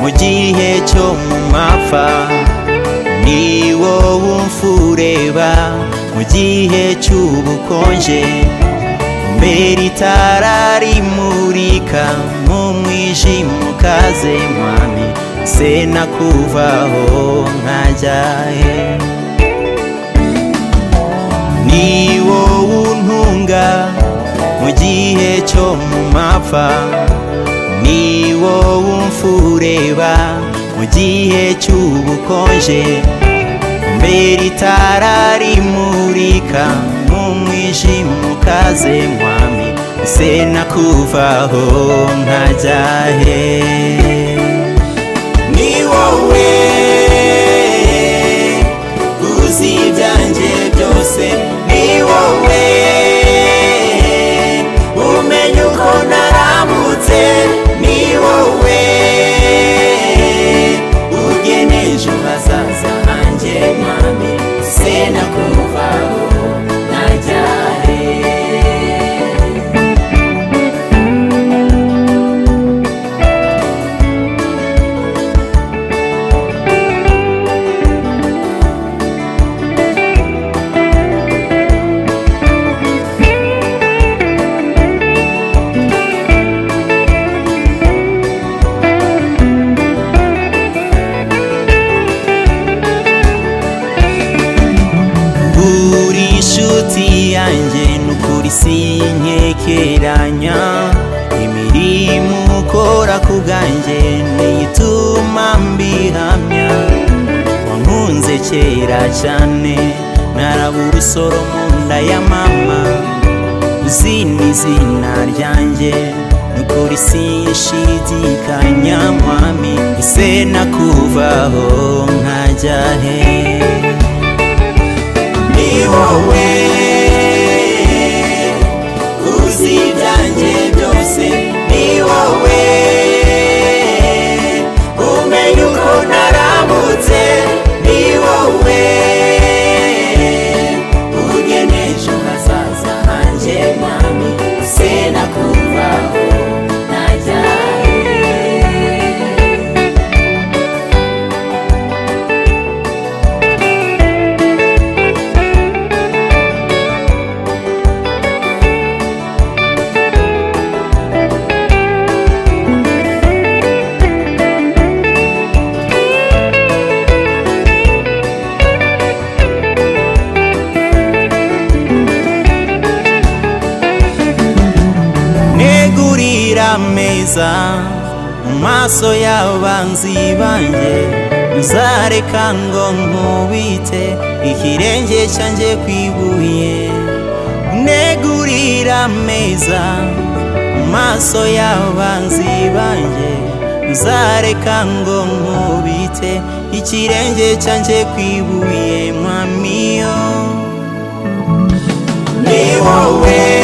mu gihe cyo mu mapfa. Ni wowe umfureba mu gihe cy'ubukonje. Mbere itara rimurika mu mwijima ukaze mwami se nakuvaho nkajya he ni wowe untunga mu gihe cyo mu mapfa. Ni wowe umfureba mu gihe cy'ubukonje. Mbere itara rimurika mu mwijima ukaze mwami se nakuvaho nkajya he? Ni wowe inshuti yanjye n'ukuri sinkekeranya. Imirimo ukora ku bwanjye niyituma mbihamya. Wankunze kera cyane narabura urusoro mu nda ya mama. Uzi n'izina ryanjye n'ukuri sinshidikanya mwami. Ese nakuvaho nkajya he? Ni wowe. amarira meza mu maso y'abanzi banjye uzareka ngo nkubite ikirenge cyanjye ku ibuye negurira meza mu maso y'abanzi banjye uzareka ngo nkubite ikirenge cyanjye ku ibuye mwamiyo ni wowe.